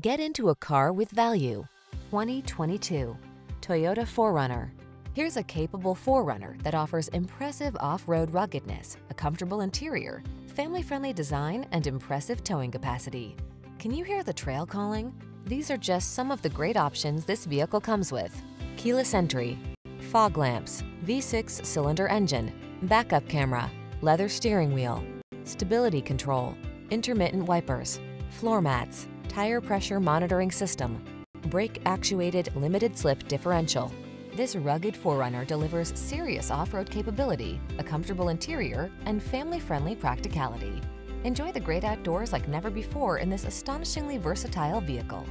Get into a car with value. 2022 Toyota 4Runner. Here's a capable 4Runner that offers impressive off-road ruggedness, a comfortable interior, family-friendly design, and impressive towing capacity. Can you hear the trail calling? These are just some of the great options this vehicle comes with. Keyless entry, fog lamps, V6 cylinder engine, backup camera, leather steering wheel, stability control, intermittent wipers, floor mats, tire pressure monitoring system, brake actuated limited slip differential. This rugged 4Runner delivers serious off-road capability, a comfortable interior, and family-friendly practicality. Enjoy the great outdoors like never before in this astonishingly versatile vehicle.